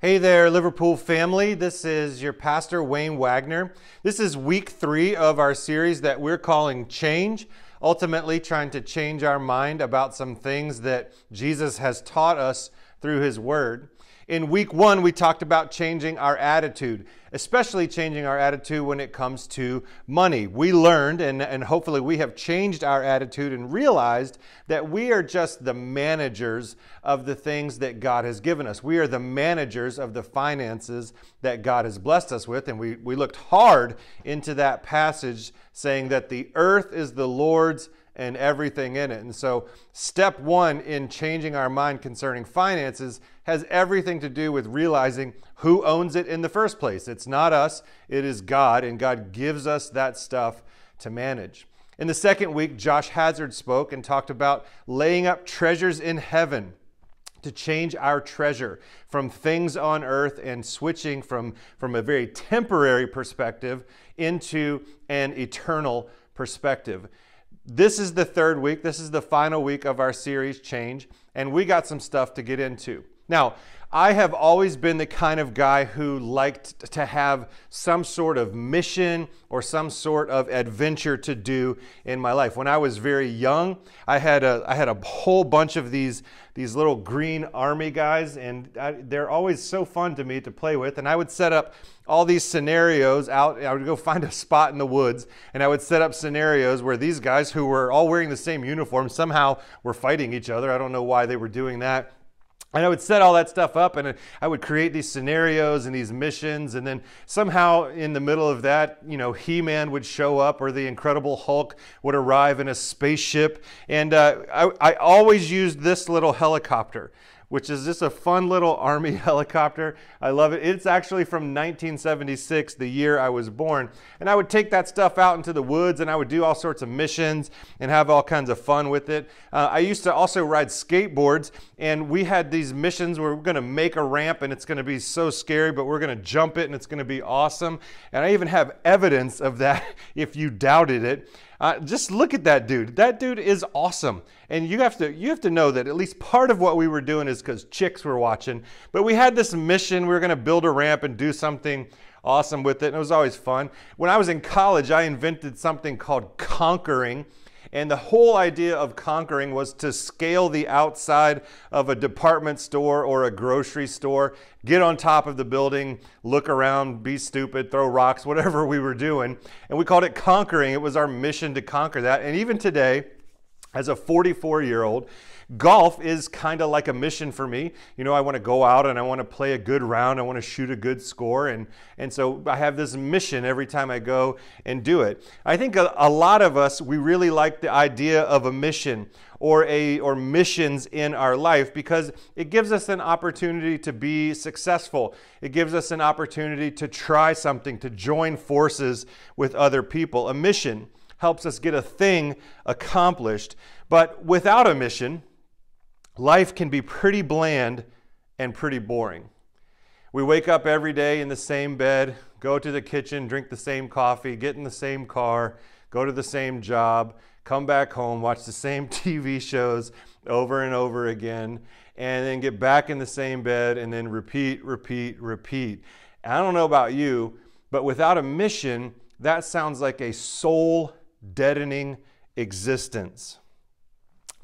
Hey there, Liverpool family. This is your pastor, Wayne Wagner. This is week three of our series that we're calling Change, ultimately trying to change our mind about some things that Jesus has taught us through his word. In week one, we talked about changing our attitude, especially changing our attitude when it comes to money. We learned, and, and hopefully we have changed our attitude and realized that we are just the managers of the things that God has given us. We are the managers of the finances that God has blessed us with. And we, we looked hard into that passage saying that the earth is the Lord's and everything in it. And so, step one in changing our mind concerning finances has everything to do with realizing who owns it in the first place. It's not us, it is God, and God gives us that stuff to manage. In the second week, Josh Hazard spoke and talked about laying up treasures in heaven to change our treasure from things on earth and switching from, from a very temporary perspective into an eternal perspective. This is the third week. This is the final week of our series, Change, and we got some stuff to get into. Now, I have always been the kind of guy who liked to have some sort of mission or some sort of adventure to do in my life. When I was very young, I had a, I had a whole bunch of these, these little green army guys, and I, they're always so fun to me to play with. And I would set up all these scenarios out. I would go find a spot in the woods, and I would set up scenarios where these guys who were all wearing the same uniform somehow were fighting each other. I don't know why they were doing that and I would set all that stuff up and I would create these scenarios and these missions. And then somehow in the middle of that, you know, He Man would show up or the Incredible Hulk would arrive in a spaceship. And uh, I, I always used this little helicopter which is just a fun little Army helicopter. I love it. It's actually from 1976, the year I was born. And I would take that stuff out into the woods and I would do all sorts of missions and have all kinds of fun with it. Uh, I used to also ride skateboards, and we had these missions where we're going to make a ramp and it's going to be so scary, but we're going to jump it and it's going to be awesome. And I even have evidence of that if you doubted it. Uh, just look at that dude. That dude is awesome. And you have to you have to know that at least part of what we were doing is because chicks were watching. But we had this mission. We were going to build a ramp and do something awesome with it, and it was always fun. When I was in college, I invented something called conquering. And the whole idea of conquering was to scale the outside of a department store or a grocery store, get on top of the building, look around, be stupid, throw rocks, whatever we were doing. And we called it conquering. It was our mission to conquer that. And even today, as a 44 year old, golf is kind of like a mission for me. You know, I want to go out and I want to play a good round. I want to shoot a good score. And, and so I have this mission every time I go and do it. I think a, a lot of us, we really like the idea of a mission or a or missions in our life because it gives us an opportunity to be successful. It gives us an opportunity to try something, to join forces with other people. A mission helps us get a thing accomplished. But without a mission, life can be pretty bland and pretty boring. We wake up every day in the same bed, go to the kitchen, drink the same coffee, get in the same car, go to the same job, come back home, watch the same TV shows over and over again, and then get back in the same bed and then repeat, repeat, repeat. I don't know about you, but without a mission, that sounds like a soul deadening existence.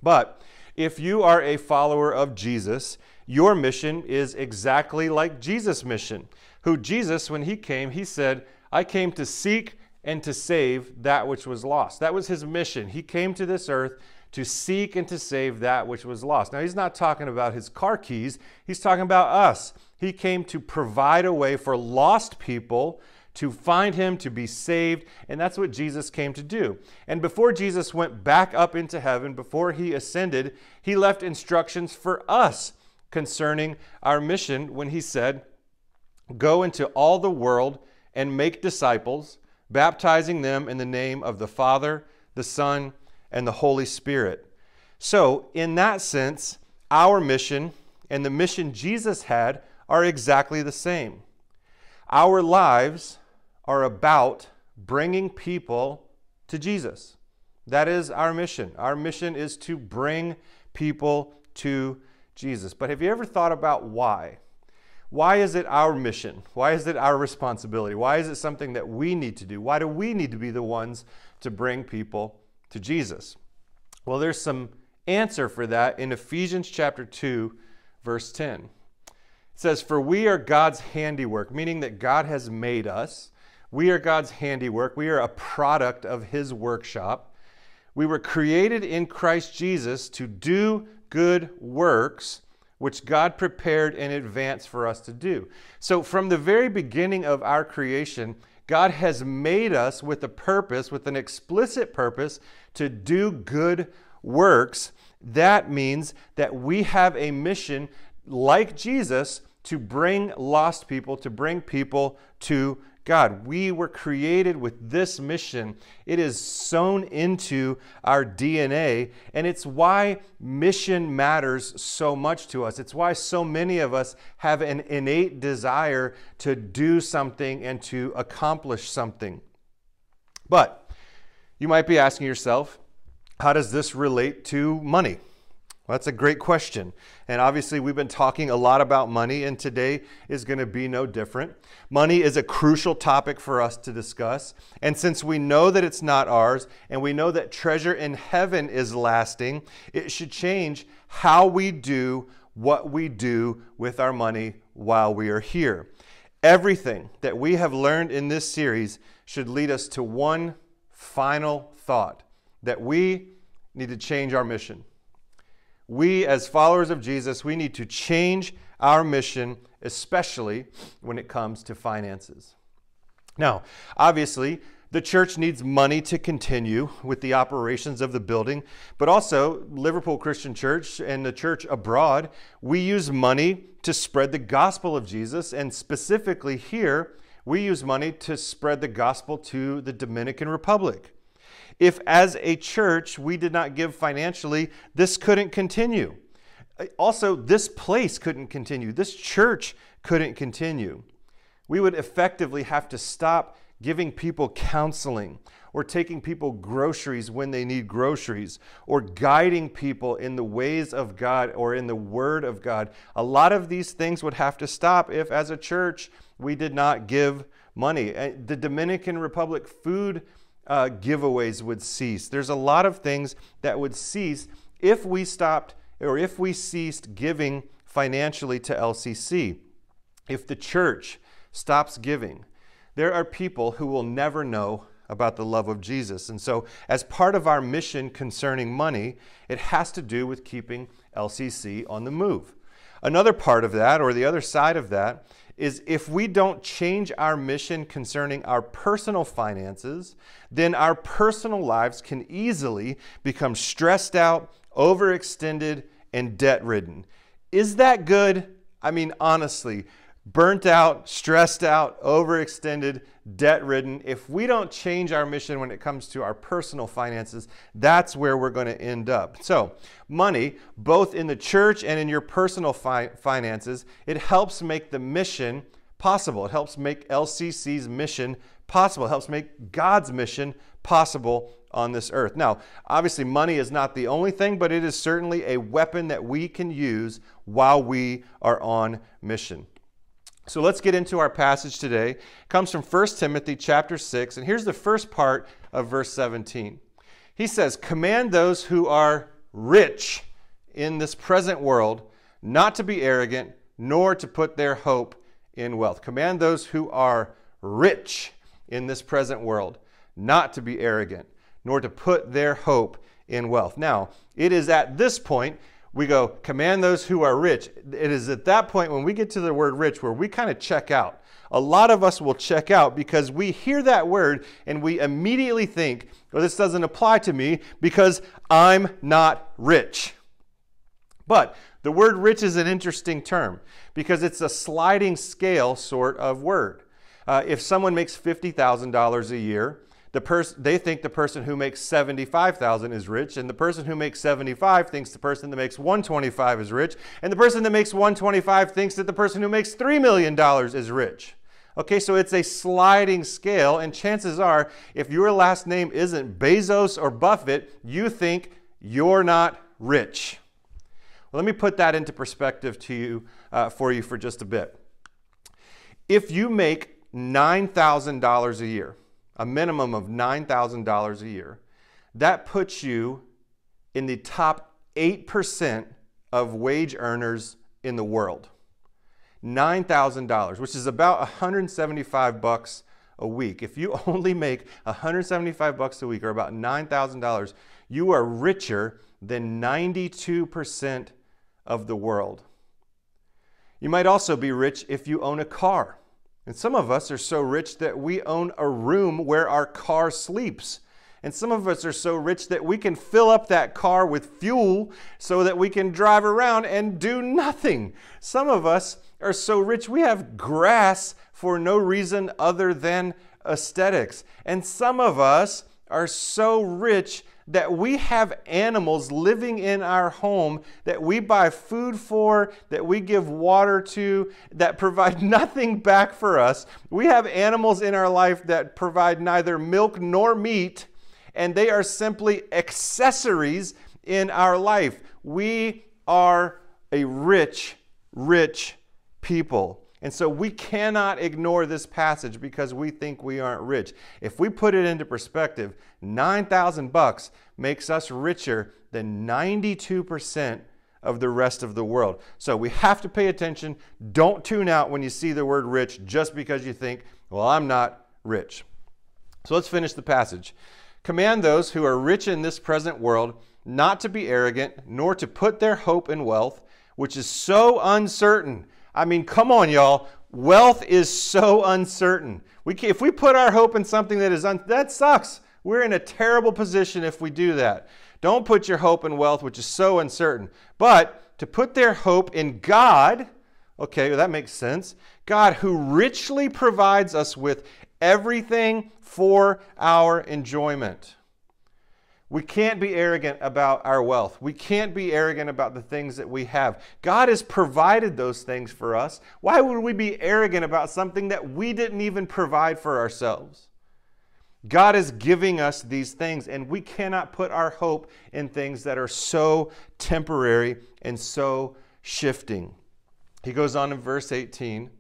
But if you are a follower of Jesus, your mission is exactly like Jesus' mission. Who Jesus, when he came, he said, I came to seek and to save that which was lost. That was his mission. He came to this earth to seek and to save that which was lost. Now, he's not talking about his car keys, he's talking about us. He came to provide a way for lost people to find him, to be saved. And that's what Jesus came to do. And before Jesus went back up into heaven, before he ascended, he left instructions for us concerning our mission when he said, Go into all the world and make disciples, baptizing them in the name of the Father, the Son, and the Holy Spirit. So, in that sense, our mission and the mission Jesus had are exactly the same. Our lives are about bringing people to Jesus. That is our mission. Our mission is to bring people to Jesus. But have you ever thought about why? Why is it our mission? Why is it our responsibility? Why is it something that we need to do? Why do we need to be the ones to bring people to Jesus? Well, there's some answer for that in Ephesians chapter 2, verse 10. Says, For we are God's handiwork, meaning that God has made us. We are God's handiwork. We are a product of His workshop. We were created in Christ Jesus to do good works which God prepared in advance for us to do. So, from the very beginning of our creation, God has made us with a purpose, with an explicit purpose, to do good works. That means that we have a mission like Jesus to bring lost people, to bring people to God. We were created with this mission. It is sewn into our DNA, and it's why mission matters so much to us. It's why so many of us have an innate desire to do something and to accomplish something. But you might be asking yourself, how does this relate to money? Well, that's a great question. And obviously, we've been talking a lot about money, and today is going to be no different. Money is a crucial topic for us to discuss. And since we know that it's not ours, and we know that treasure in heaven is lasting, it should change how we do what we do with our money while we are here. Everything that we have learned in this series should lead us to one final thought that we need to change our mission we, as followers of Jesus, we need to change our mission, especially when it comes to finances. Now, obviously, the church needs money to continue with the operations of the building, but also Liverpool Christian Church and the church abroad, we use money to spread the gospel of Jesus, and specifically here, we use money to spread the gospel to the Dominican Republic. If, as a church, we did not give financially, this couldn't continue. Also, this place couldn't continue. This church couldn't continue. We would effectively have to stop giving people counseling or taking people groceries when they need groceries or guiding people in the ways of God or in the Word of God. A lot of these things would have to stop if, as a church, we did not give money. The Dominican Republic food uh, giveaways would cease. There's a lot of things that would cease if we stopped or if we ceased giving financially to LCC. If the church stops giving, there are people who will never know about the love of Jesus. And so, as part of our mission concerning money, it has to do with keeping LCC on the move. Another part of that, or the other side of that, is if we don't change our mission concerning our personal finances, then our personal lives can easily become stressed out, overextended, and debt ridden. Is that good? I mean, honestly, burnt out, stressed out, overextended, debt ridden. If we don't change our mission when it comes to our personal finances, that's where we're going to end up. So, money, both in the church and in your personal fi- finances, it helps make the mission possible. It helps make LCC's mission possible. It helps make God's mission possible on this earth. Now, obviously, money is not the only thing, but it is certainly a weapon that we can use while we are on mission. So let's get into our passage today. It comes from 1 Timothy chapter 6, and here's the first part of verse 17. He says, Command those who are rich in this present world not to be arrogant, nor to put their hope in wealth. Command those who are rich in this present world not to be arrogant, nor to put their hope in wealth. Now, it is at this point we go, command those who are rich. It is at that point when we get to the word rich where we kind of check out. A lot of us will check out because we hear that word and we immediately think, well, this doesn't apply to me because I'm not rich. But the word rich is an interesting term because it's a sliding scale sort of word. Uh, if someone makes $50,000 a year, the they think the person who makes 75,000 is rich and the person who makes 75 thinks the person that makes 125 is rich and the person that makes 125 thinks that the person who makes 3 million dollars is rich. Okay, so it's a sliding scale and chances are if your last name isn't Bezos or Buffett, you think you're not rich. Well, let me put that into perspective to you uh, for you for just a bit. If you make $9,000 a year, a minimum of $9,000 a year, that puts you in the top 8% of wage earners in the world. $9,000, which is about 175 bucks a week. If you only make 175 bucks a week or about $9,000, you are richer than 92% of the world. You might also be rich if you own a car. And some of us are so rich that we own a room where our car sleeps. And some of us are so rich that we can fill up that car with fuel so that we can drive around and do nothing. Some of us are so rich we have grass for no reason other than aesthetics. And some of us are so rich that we have animals living in our home that we buy food for, that we give water to, that provide nothing back for us. We have animals in our life that provide neither milk nor meat and they are simply accessories in our life. We are a rich, rich people. And so we cannot ignore this passage because we think we aren't rich. If we put it into perspective, 9,000 bucks makes us richer than 92% of the rest of the world. So we have to pay attention. Don't tune out when you see the word rich just because you think, well, I'm not rich. So let's finish the passage. Command those who are rich in this present world not to be arrogant, nor to put their hope in wealth, which is so uncertain. I mean, come on, y'all. Wealth is so uncertain. We can, if we put our hope in something that is un, that sucks. We're in a terrible position if we do that. Don't put your hope in wealth, which is so uncertain. But to put their hope in God, okay, well, that makes sense. God, who richly provides us with everything for our enjoyment. We can't be arrogant about our wealth. We can't be arrogant about the things that we have. God has provided those things for us. Why would we be arrogant about something that we didn't even provide for ourselves? God is giving us these things, and we cannot put our hope in things that are so temporary and so shifting. He goes on in verse 18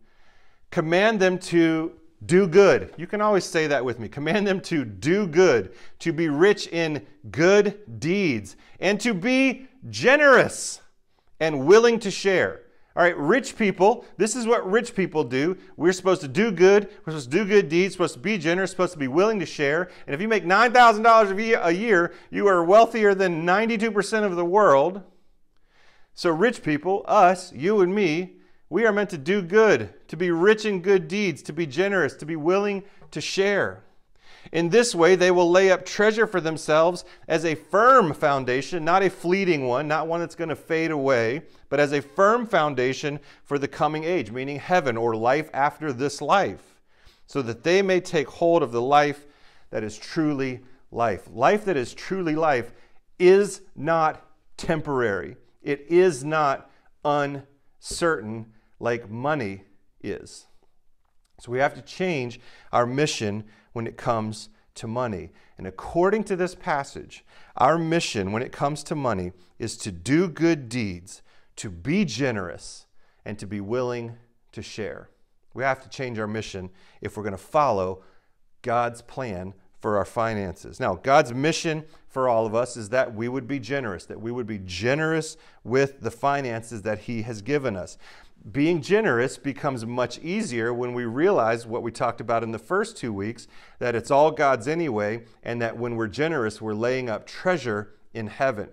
Command them to do good. You can always say that with me. Command them to do good, to be rich in good deeds, and to be generous and willing to share. All right, rich people, this is what rich people do. We're supposed to do good, we're supposed to do good deeds, supposed to be generous, supposed to be willing to share. And if you make $9,000 a year, you are wealthier than 92% of the world. So, rich people, us, you and me, we are meant to do good, to be rich in good deeds, to be generous, to be willing to share. In this way, they will lay up treasure for themselves as a firm foundation, not a fleeting one, not one that's going to fade away, but as a firm foundation for the coming age, meaning heaven or life after this life, so that they may take hold of the life that is truly life. Life that is truly life is not temporary, it is not uncertain like money is. So we have to change our mission when it comes to money. And according to this passage, our mission when it comes to money is to do good deeds, to be generous, and to be willing to share. We have to change our mission if we're going to follow God's plan for our finances. Now, God's mission for all of us is that we would be generous, that we would be generous with the finances that He has given us being generous becomes much easier when we realize what we talked about in the first two weeks that it's all God's anyway, and that when we're generous, we're laying up treasure in heaven.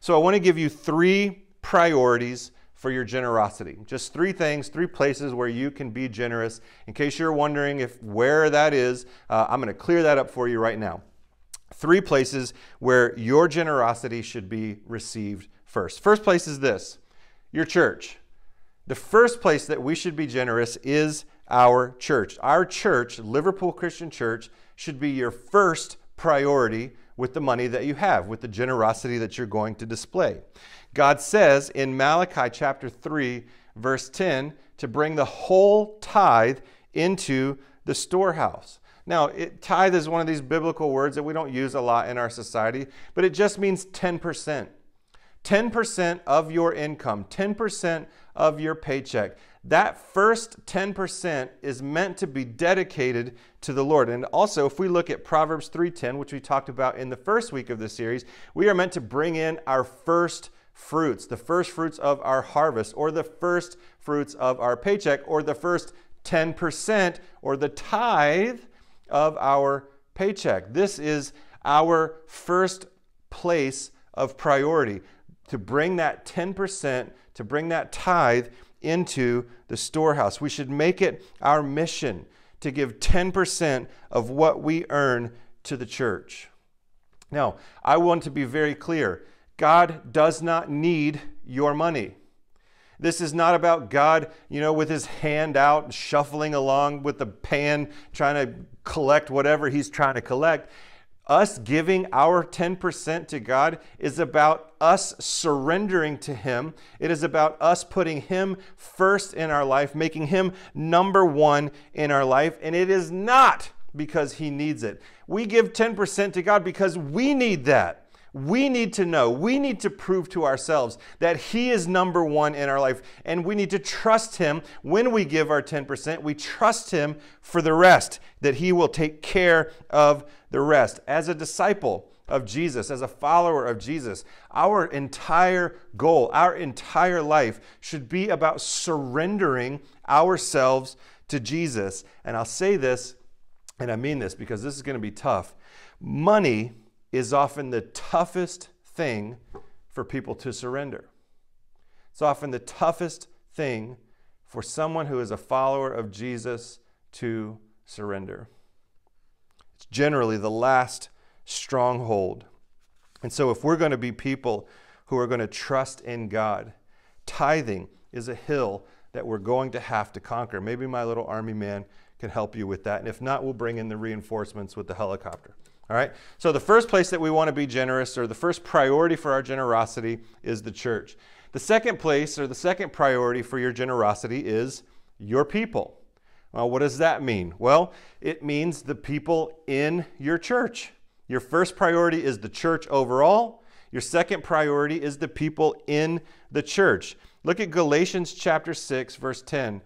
So, I want to give you three priorities for your generosity. Just three things, three places where you can be generous. In case you're wondering if where that is, uh, I'm going to clear that up for you right now. Three places where your generosity should be received first. First place is this your church. The first place that we should be generous is our church. Our church, Liverpool Christian Church, should be your first priority with the money that you have, with the generosity that you're going to display. God says in Malachi chapter 3, verse 10, to bring the whole tithe into the storehouse. Now, it, tithe is one of these biblical words that we don't use a lot in our society, but it just means 10%. 10% of your income, 10% of your paycheck. That first 10% is meant to be dedicated to the Lord. And also, if we look at Proverbs 3:10, which we talked about in the first week of the series, we are meant to bring in our first fruits, the first fruits of our harvest, or the first fruits of our paycheck, or the first 10%, or the tithe of our paycheck. This is our first place of priority to bring that 10%, to bring that tithe into the storehouse. We should make it our mission to give 10% of what we earn to the church. Now, I want to be very clear God does not need your money. This is not about God, you know, with his hand out, shuffling along with the pan, trying to collect whatever he's trying to collect. Us giving our 10% to God is about us surrendering to Him. It is about us putting Him first in our life, making Him number one in our life. And it is not because He needs it. We give 10% to God because we need that we need to know, we need to prove to ourselves that He is number one in our life. And we need to trust Him when we give our 10%. We trust Him for the rest, that He will take care of the rest. As a disciple, of Jesus, as a follower of Jesus, our entire goal, our entire life should be about surrendering ourselves to Jesus. And I'll say this, and I mean this because this is going to be tough. Money is often the toughest thing for people to surrender. It's often the toughest thing for someone who is a follower of Jesus to surrender. It's generally the last stronghold. And so, if we're going to be people who are going to trust in God, tithing is a hill that we're going to have to conquer. Maybe my little army man can help you with that. And if not, we'll bring in the reinforcements with the helicopter. All right? So the first place that we want to be generous, or the first priority for our generosity, is the church. The second place, or the second priority for your generosity, is your people. Well, what does that mean? Well, it means the people in your church. Your first priority is the church overall. Your second priority is the people in the church. Look at Galatians chapter 6, verse 10.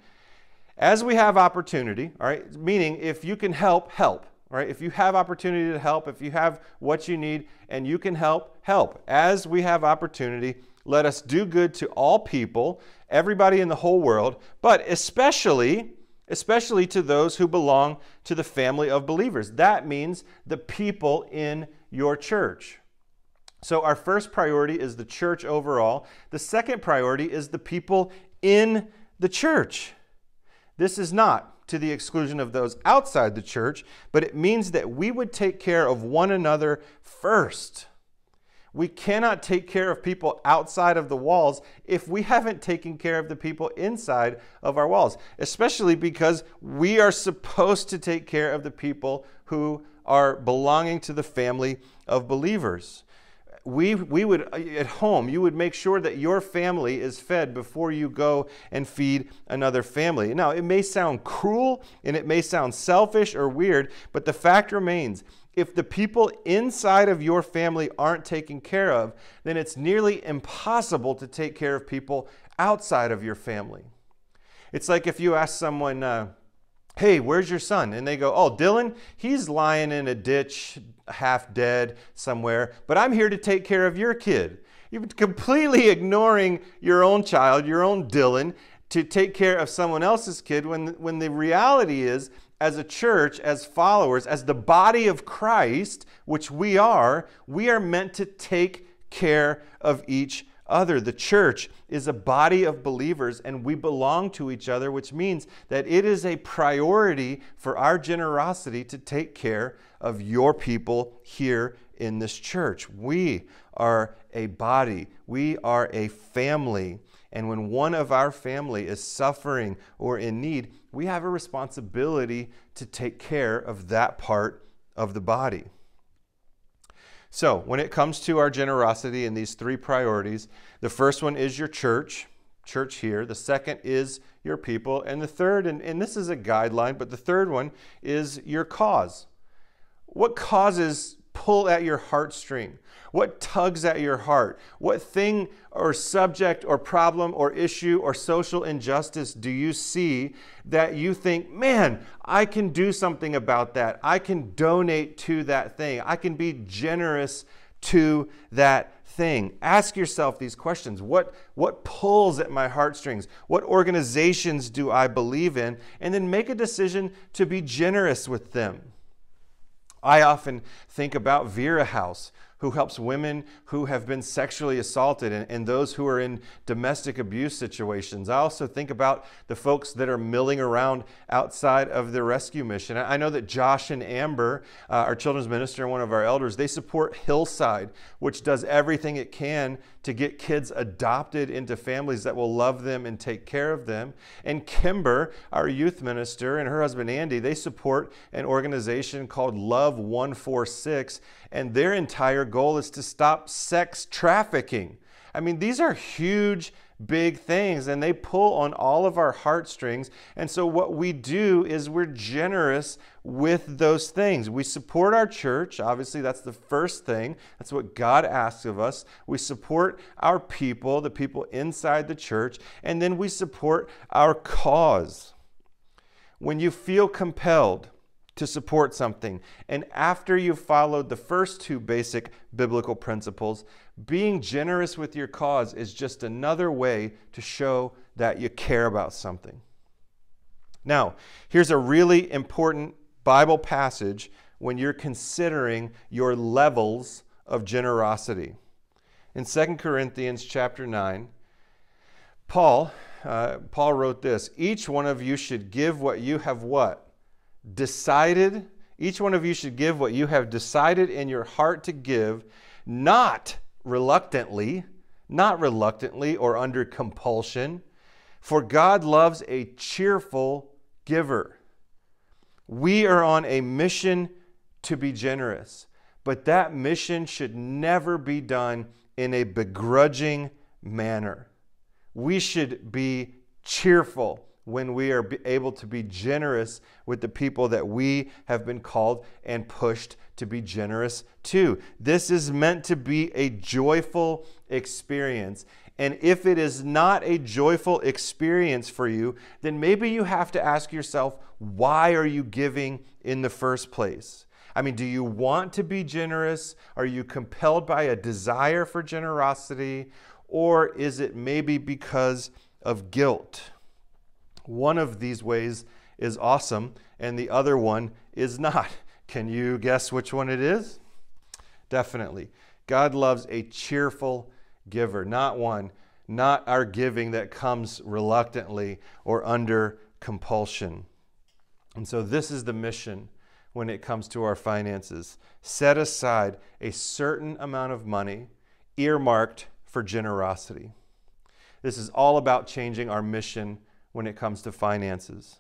As we have opportunity, all right, meaning if you can help, help. Right? If you have opportunity to help, if you have what you need and you can help, help. As we have opportunity, let us do good to all people, everybody in the whole world, but especially especially to those who belong to the family of believers. That means the people in your church. So, our first priority is the church overall. The second priority is the people in the church. This is not to the exclusion of those outside the church, but it means that we would take care of one another first. We cannot take care of people outside of the walls if we haven't taken care of the people inside of our walls, especially because we are supposed to take care of the people who are belonging to the family of believers we, we would, uh, at home, you would make sure that your family is fed before you go and feed another family. Now, it may sound cruel and it may sound selfish or weird, but the fact remains if the people inside of your family aren't taken care of, then it's nearly impossible to take care of people outside of your family. It's like if you ask someone, uh, Hey, where's your son? And they go, Oh, Dylan, he's lying in a ditch, half dead somewhere, but I'm here to take care of your kid. You're completely ignoring your own child, your own Dylan, to take care of someone else's kid when, when the reality is, as a church, as followers, as the body of Christ, which we are, we are meant to take care of each other. The church is a body of believers and we belong to each other, which means that it is a priority for our generosity to take care of your people here in this church. We are a body, we are a family. And when one of our family is suffering or in need, we have a responsibility to take care of that part of the body. So, when it comes to our generosity and these three priorities, the first one is your church, church here. The second is your people. And the third, and, and this is a guideline, but the third one is your cause. What causes pull at your heartstring? What tugs at your heart? What thing or subject or problem or issue or social injustice do you see that you think, man, I can do something about that? I can donate to that thing. I can be generous to that thing. Ask yourself these questions. What, what pulls at my heartstrings? What organizations do I believe in? And then make a decision to be generous with them. I often think about Vera House, who helps women who have been sexually assaulted and, and, those who are in domestic abuse situations. I also think about the folks that are milling around outside of the rescue mission. I know that Josh and Amber, uh, our children's minister and one of our elders, they support Hillside, which does everything it can to get kids adopted into families that will love them and take care of them. And Kimber, our youth minister, and her husband Andy, they support an organization called Love 146, and their entire goal is to stop sex trafficking. I mean, these are huge big things and they pull on all of our heartstrings. And so, what we do is we're generous with those things. We support our church. Obviously, that's the first thing. That's what God asks of us. We support our people, the people inside the church, and then we support our cause. When you feel compelled, to support something. And after you've followed the first two basic biblical principles, being generous with your cause is just another way to show that you care about something. Now, here's a really important Bible passage when you're considering your levels of generosity. In 2 Corinthians chapter 9, Paul, uh, Paul wrote this Each one of you should give what you have what? Decided. Each one of you should give what you have decided in your heart to give, not reluctantly, not reluctantly or under compulsion, for God loves a cheerful giver. We are on a mission to be generous, but that mission should never be done in a begrudging manner. We should be cheerful when we are able to be generous with the people that we have been called and pushed to be generous to. This is meant to be a joyful experience. And if it is not a joyful experience for you, then maybe you have to ask yourself, why are you giving in the first place? I mean, do you want to be generous? Are you compelled by a desire for generosity? Or is it maybe because of guilt? One of these ways is awesome, and the other one is not. Can you guess which one it is? Definitely. God loves a cheerful giver, not one, not our giving that comes reluctantly or under compulsion. And so, this is the mission when it comes to our finances. Set aside a certain amount of money earmarked for generosity. This is all about changing our mission when it comes to finances.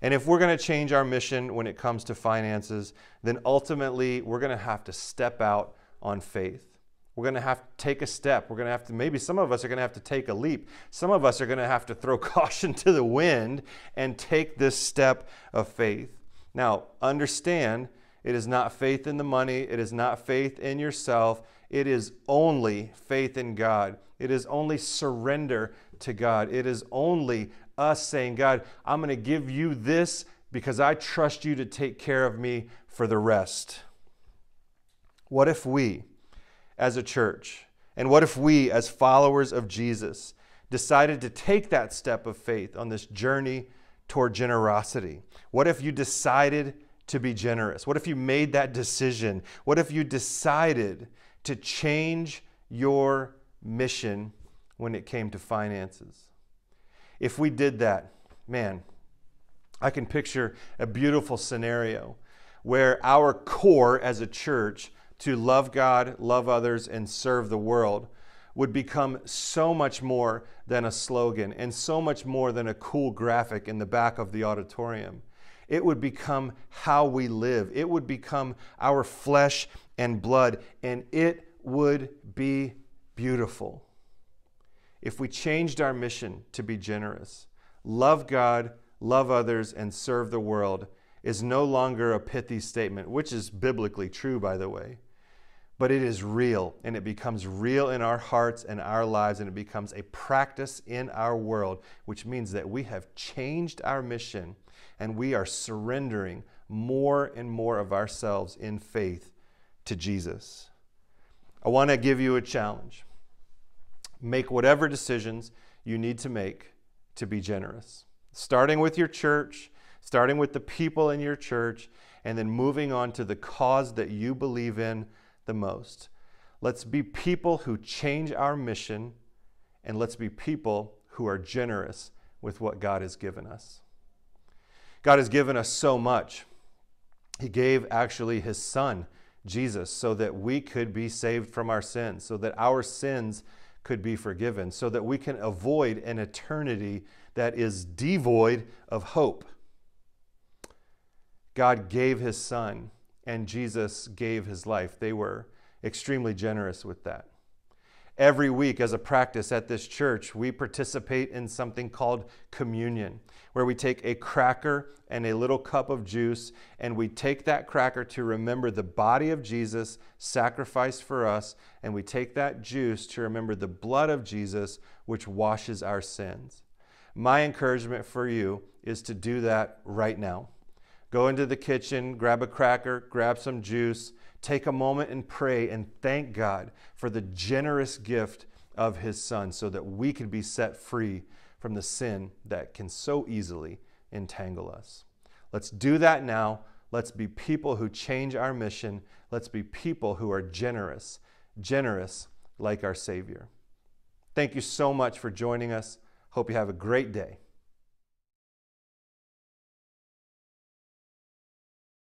And if we're going to change our mission when it comes to finances, then ultimately we're going to have to step out on faith. We're going to have to take a step. We're going to have to, maybe some of us are going to have to take a leap. Some of us are going to have to throw caution to the wind and take this step of faith. Now, understand it is not faith in the money, it is not faith in yourself. It is only faith in God. It is only surrender to God. It is only us saying, God, I'm going to give you this because I trust you to take care of me for the rest. What if we, as a church, and what if we, as followers of Jesus, decided to take that step of faith on this journey toward generosity? What if you decided to be generous? What if you made that decision? What if you decided to change your mission when it came to finances? If we did that, man, I can picture a beautiful scenario where our core as a church to love God, love others, and serve the world would become so much more than a slogan and so much more than a cool graphic in the back of the auditorium. It would become how we live, it would become our flesh and blood, and it would be beautiful if we changed our mission to be generous, love God, love others, and serve the world, is no longer a pithy statement, which is biblically true, by the way, but it is real and it becomes real in our hearts and our lives and it becomes a practice in our world, which means that we have changed our mission and we are surrendering more and more of ourselves in faith to Jesus. I want to give you a challenge. Make whatever decisions you need to make to be generous, starting with your church, starting with the people in your church, and then moving on to the cause that you believe in the most. Let's be people who change our mission, and let's be people who are generous with what God has given us. God has given us so much. He gave actually His Son, Jesus, so that we could be saved from our sins, so that our sins could be forgiven, so that we can avoid an eternity that is devoid of hope. God gave his son, and Jesus gave his life. They were extremely generous with that. Every week, as a practice at this church, we participate in something called communion, where we take a cracker and a little cup of juice, and we take that cracker to remember the body of Jesus sacrificed for us, and we take that juice to remember the blood of Jesus, which washes our sins. My encouragement for you is to do that right now. Go into the kitchen, grab a cracker, grab some juice, take a moment and pray and thank God for the generous gift of His Son so that we can be set free from the sin that can so easily entangle us. Let's do that now. Let's be people who change our mission. Let's be people who are generous, generous like our Savior. Thank you so much for joining us. Hope you have a great day.